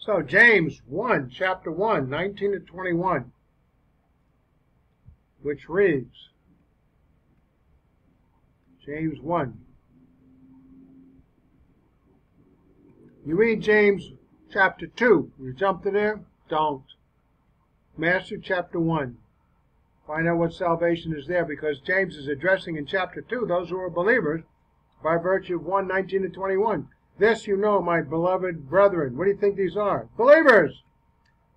So, James 1, chapter 1, 19 to 21, which reads James 1. You read James chapter 2. You jump to there? Don't. Master chapter 1. Find out what salvation is there because James is addressing in chapter 2 those who are believers by virtue of 1, 19 to 21. This you know, my beloved brethren. What do you think these are? Believers!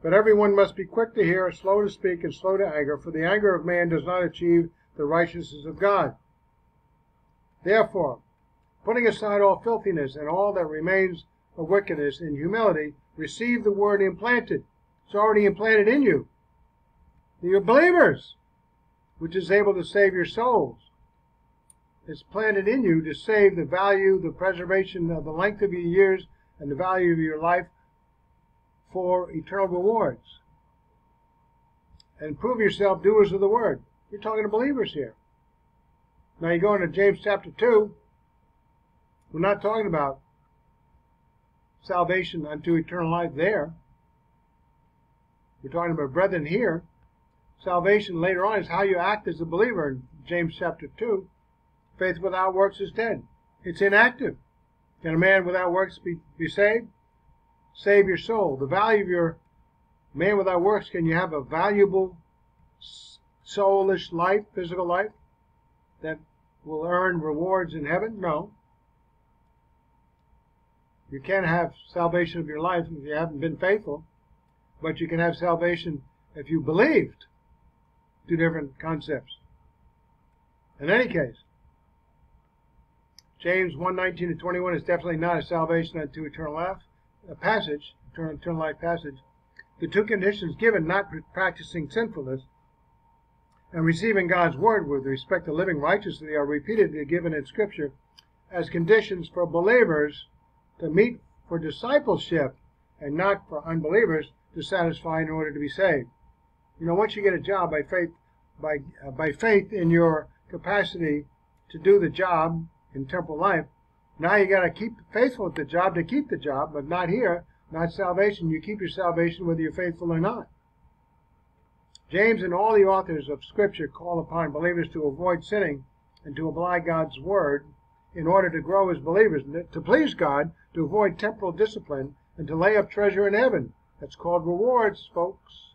But everyone must be quick to hear, slow to speak, and slow to anger, for the anger of man does not achieve the righteousness of God. Therefore, putting aside all filthiness and all that remains of wickedness in humility, receive the word implanted. It's already implanted in you. You're believers, which is able to save your souls. It's planted in you to save the value, the preservation of the length of your years and the value of your life for eternal rewards. And prove yourself doers of the word. You're talking to believers here. Now you go into James chapter 2. We're not talking about salvation unto eternal life there. We're talking about brethren here. Salvation later on is how you act as a believer in James chapter 2. Faith without works is dead. It's inactive. Can a man without works be, be saved? Save your soul. The value of your man without works, can you have a valuable soulish life, physical life, that will earn rewards in heaven? No. You can't have salvation of your life if you haven't been faithful, but you can have salvation if you believed. Two different concepts. In any case, James 1:19 to 21 is definitely not a salvation unto eternal life a passage, eternal, eternal life passage. The two conditions given, not practicing sinfulness and receiving God's word with respect to living righteously, are repeatedly given in Scripture as conditions for believers to meet for discipleship and not for unbelievers to satisfy in order to be saved. You know, once you get a job by faith, by uh, by faith in your capacity to do the job in temporal life. Now you got to keep faithful at the job to keep the job, but not here, not salvation. You keep your salvation whether you're faithful or not. James and all the authors of Scripture call upon believers to avoid sinning and to apply God's Word in order to grow as believers, to please God, to avoid temporal discipline, and to lay up treasure in heaven. That's called rewards, folks.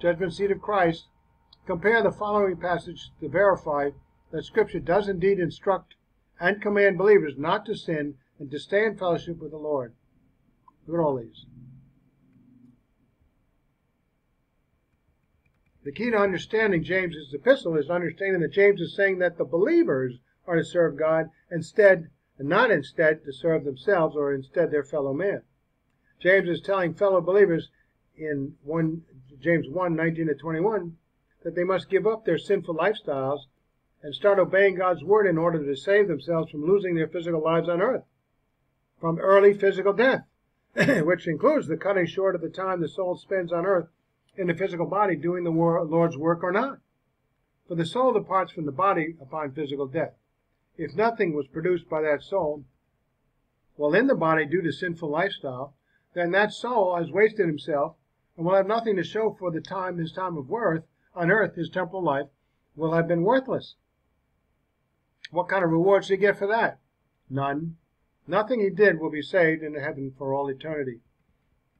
Judgment seat of Christ. Compare the following passage to verify that Scripture does indeed instruct and command believers not to sin and to stay in fellowship with the Lord. Look at all these. The key to understanding James's epistle is understanding that James is saying that the believers are to serve God instead, and not instead to serve themselves or instead their fellow man. James is telling fellow believers in 1 James 1, 19 to 21 that they must give up their sinful lifestyles and start obeying God's word in order to save themselves from losing their physical lives on earth, from early physical death, which includes the cutting short of the time the soul spends on earth in the physical body doing the Lord's work or not. For the soul departs from the body upon physical death. If nothing was produced by that soul while in the body due to sinful lifestyle, then that soul has wasted himself and will have nothing to show for the time, his time of worth on earth, his temporal life, will have been worthless. What kind of rewards did he get for that? None. Nothing he did will be saved into heaven for all eternity.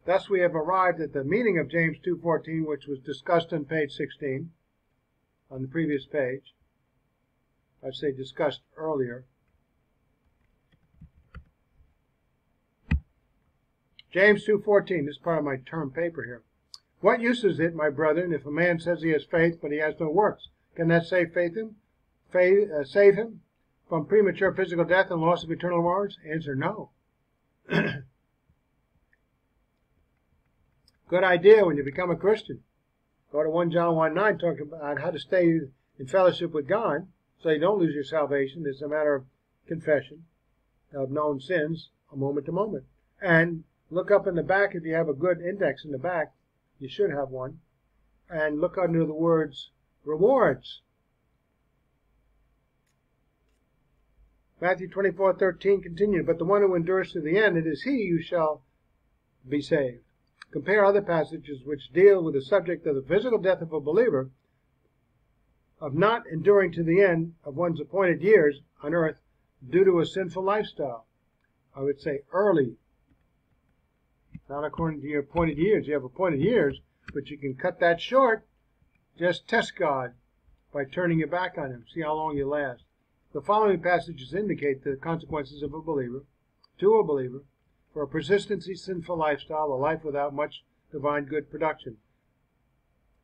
Thus we have arrived at the meaning of James 2.14, which was discussed on page 16, on the previous page. I'd say discussed earlier. James 2.14, this is part of my term paper here. What use is it, my brethren, if a man says he has faith, but he has no works? Can that save faith him? Faith, uh, save him? From premature physical death and loss of eternal rewards? Answer no. Good idea when you become a Christian. Go to 1 John 1 9, talking about how to stay in fellowship with God so you don't lose your salvation. It's a matter of confession of known sins, a moment to moment. And look up in the back if you have a good index in the back. You should have one. And look under the words rewards. Matthew 24:13 continued, but the one who endures to the end, it is he who shall be saved. Compare other passages which deal with the subject of the physical death of a believer, of not enduring to the end of one's appointed years on earth due to a sinful lifestyle. I would say early, not according to your appointed years. You have appointed years, but you can cut that short. Just test God by turning your back on Him. See how long you last. The following passages indicate the consequences of a believer, to a believer, for a persistency sinful lifestyle, a life without much divine good production.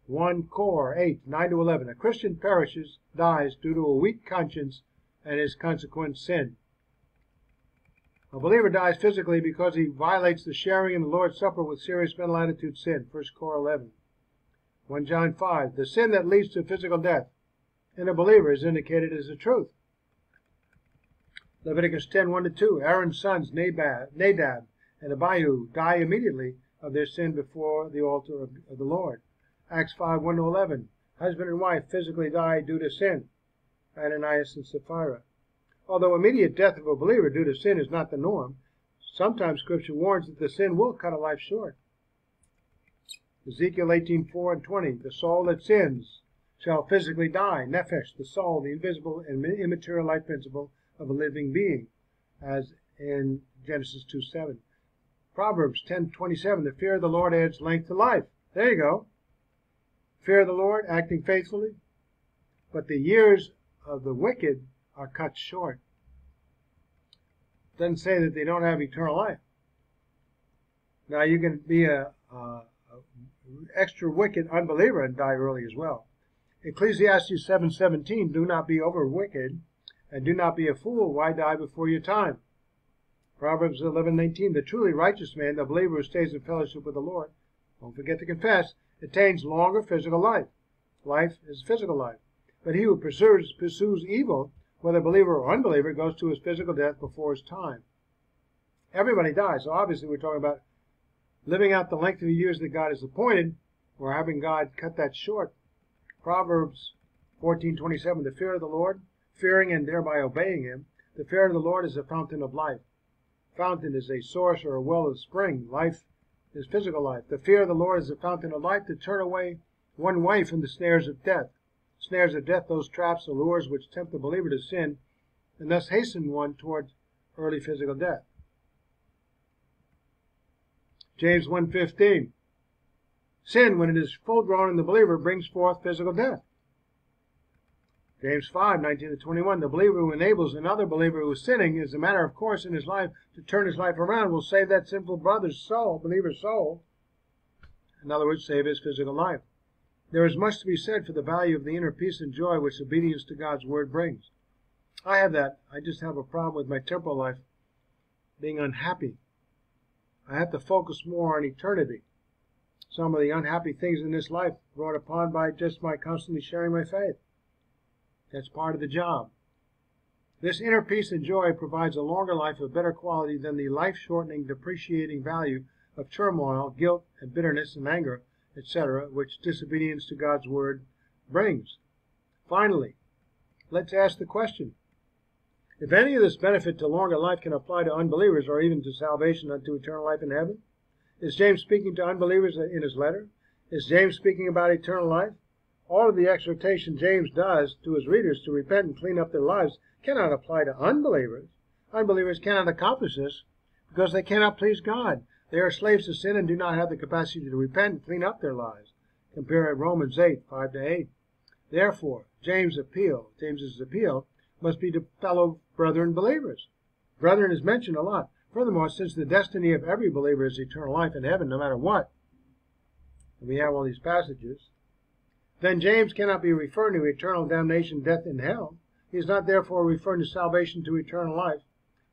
1 Cor 8, 9 to 11. A Christian perishes, dies due to a weak conscience and his consequent sin. A believer dies physically because he violates the sharing in the Lord's Supper with serious mental attitude sin. 1 Cor 11. 1 John 5. The sin that leads to physical death in a believer is indicated as the truth. Leviticus 10, 1 to 2. Aaron's sons, Nadab, and Abihu, die immediately of their sin before the altar of, of the Lord. Acts 5, 1 to 11. Husband and wife physically die due to sin. Ananias and Sapphira. Although immediate death of a believer due to sin is not the norm, sometimes Scripture warns that the sin will cut a life short. Ezekiel 18, 4 and 20. The soul that sins shall physically die. Nephesh, the soul, the invisible and immaterial life principle of a living being, as in Genesis 2 7. Proverbs 10:27 The fear of the Lord adds length to life. There you go. Fear of the Lord, acting faithfully. But the years of the wicked are cut short. Doesn't say that they don't have eternal life. Now you can be a, a, a extra wicked unbeliever and die early as well. Ecclesiastes 7:17 Do not be over wicked and do not be a fool. Why die before your time? Proverbs 11:19. The truly righteous man, the believer who stays in fellowship with the Lord, don't forget to confess, attains longer physical life. Life is physical life. But he who pursues, pursues evil, whether believer or unbeliever, goes to his physical death before his time. Everybody dies. So obviously, we're talking about living out the length of the years that God has appointed, or having God cut that short. Proverbs 14:27. The fear of the Lord fearing and thereby obeying him. The fear of the Lord is a fountain of life. Fountain is a source or a well of spring. Life is physical life. The fear of the Lord is a fountain of life to turn away one way from the snares of death. Snares of death, those traps, allures which tempt the believer to sin, and thus hasten one toward early physical death. James 1.15 Sin, when it is full grown in the believer, brings forth physical death. James 5, 19 to 21. The believer who enables another believer who is sinning as a matter of course in his life to turn his life around will save that sinful brother's soul, believer's soul. In other words, save his physical life. There is much to be said for the value of the inner peace and joy which obedience to God's word brings. I have that. I just have a problem with my temporal life being unhappy. I have to focus more on eternity. Some of the unhappy things in this life brought upon by just my constantly sharing my faith. That's part of the job. This inner peace and joy provides a longer life of better quality than the life shortening, depreciating value of turmoil, guilt, and bitterness and anger, etc., which disobedience to God's word brings. Finally, let's ask the question if any of this benefit to longer life can apply to unbelievers or even to salvation unto eternal life in heaven, is James speaking to unbelievers in his letter? Is James speaking about eternal life? All of the exhortation James does to his readers to repent and clean up their lives cannot apply to unbelievers. Unbelievers cannot accomplish this because they cannot please God. They are slaves to sin and do not have the capacity to repent and clean up their lives. Compare Romans 8, 5 to 8. Therefore, James' appeal, James's appeal, must be to fellow brethren believers. Brethren is mentioned a lot. Furthermore, since the destiny of every believer is eternal life in heaven, no matter what, we have all these passages, then James cannot be referring to eternal damnation, death, in hell. He is not therefore referring to salvation to eternal life,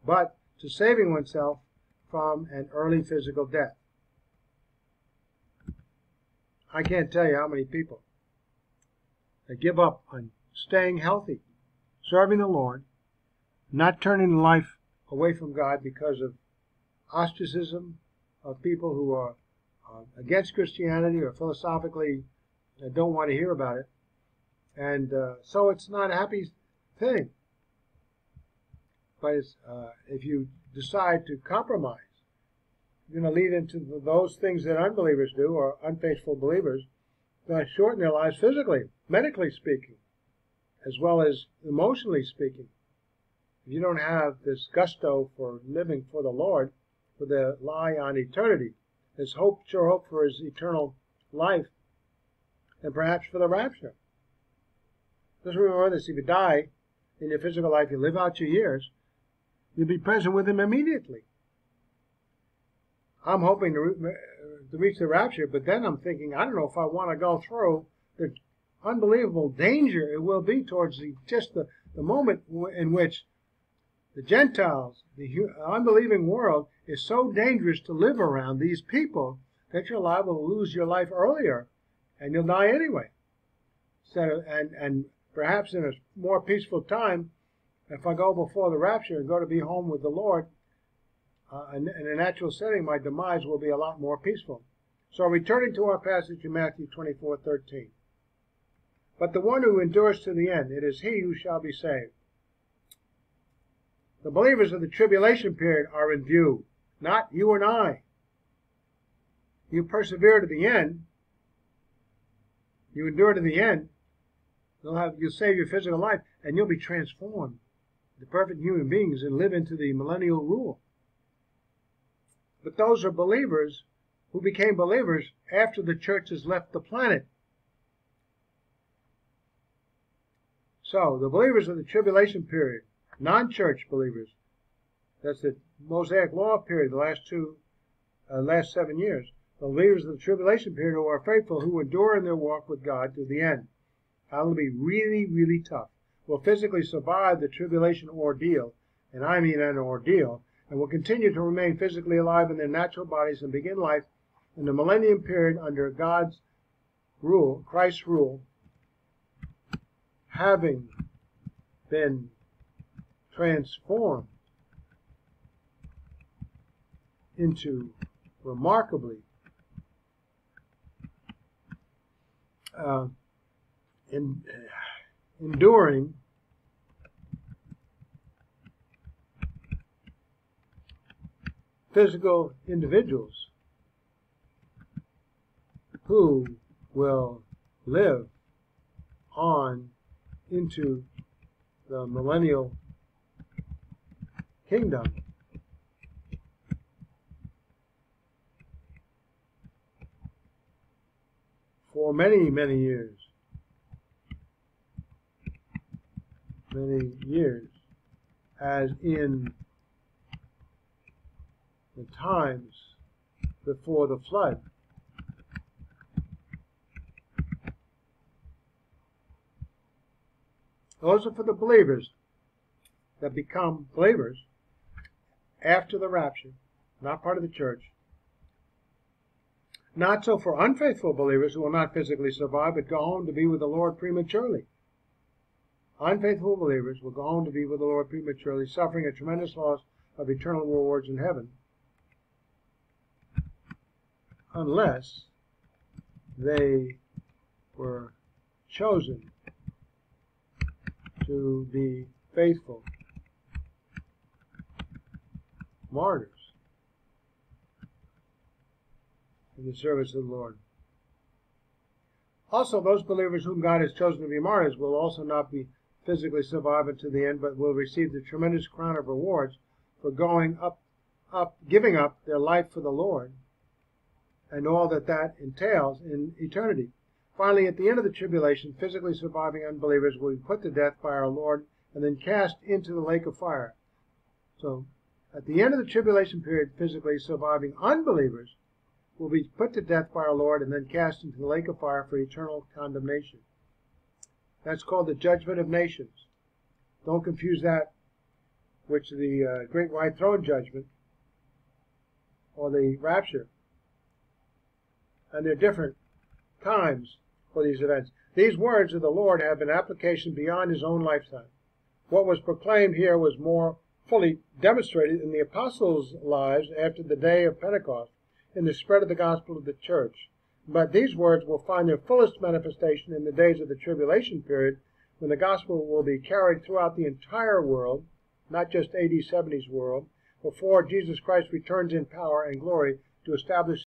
but to saving oneself from an early physical death. I can't tell you how many people that give up on staying healthy, serving the Lord, not turning life away from God because of ostracism of people who are uh, against Christianity or philosophically I don't want to hear about it. And uh, so it's not a happy thing. But uh, if you decide to compromise you're going to lead into those things that unbelievers do or unfaithful believers to shorten their lives physically, medically speaking, as well as emotionally speaking. If you don't have this gusto for living for the Lord, for the lie on eternity, his hope, sure hope for his eternal life, and perhaps for the rapture. Just remember this: if you die in your physical life, you live out your years, you'll be present with him immediately. I'm hoping to, re- uh, to reach the rapture, but then I'm thinking, I don't know if I want to go through the unbelievable danger it will be towards the, just the, the moment in which the Gentiles, the unbelieving world, is so dangerous to live around these people that you're liable to lose your life earlier and you'll die anyway. So, and, and perhaps in a more peaceful time, if I go before the rapture and go to be home with the Lord, uh, in, in a natural setting, my demise will be a lot more peaceful. So returning to our passage in Matthew 24:13. But the one who endures to the end, it is he who shall be saved. The believers of the tribulation period are in view, not you and I. You persevere to the end, you endure to the end, you'll have you'll save your physical life and you'll be transformed to perfect human beings and live into the millennial rule. But those are believers who became believers after the church has left the planet. So, the believers of the tribulation period, non church believers, that's the Mosaic Law period, the last two, uh, last seven years, the leaders of the tribulation period who are faithful, who endure in their walk with God to the end. That'll be really, really tough. Will physically survive the tribulation ordeal, and I mean an ordeal, and will continue to remain physically alive in their natural bodies and begin life in the millennium period under God's rule, Christ's rule, having been transformed into remarkably uh, in, uh, enduring physical individuals who will live on into the millennial kingdom for many, many years. Many years, as in the times before the flood. Those are for the believers that become believers after the rapture, not part of the church. Not so for unfaithful believers who will not physically survive but go home to be with the Lord prematurely. Unfaithful believers will go home to be with the Lord prematurely, suffering a tremendous loss of eternal rewards in heaven unless they were chosen to be faithful martyrs in the service of the Lord. Also, those believers whom God has chosen to be martyrs will also not be physically surviving to the end, but will receive the tremendous crown of rewards for going up, up, giving up their life for the Lord and all that that entails in eternity. Finally, at the end of the tribulation, physically surviving unbelievers will be put to death by our Lord and then cast into the lake of fire. So, at the end of the tribulation period, physically surviving unbelievers will be put to death by our Lord and then cast into the lake of fire for eternal condemnation. That's called the judgment of nations. Don't confuse that with the uh, great white throne judgment or the rapture and they're different times for these events. These words of the Lord have an application beyond his own lifetime. What was proclaimed here was more fully demonstrated in the apostles' lives after the day of Pentecost in the spread of the gospel of the church. But these words will find their fullest manifestation in the days of the tribulation period when the gospel will be carried throughout the entire world, not just AD 70's world, before Jesus Christ returns in power and glory to establish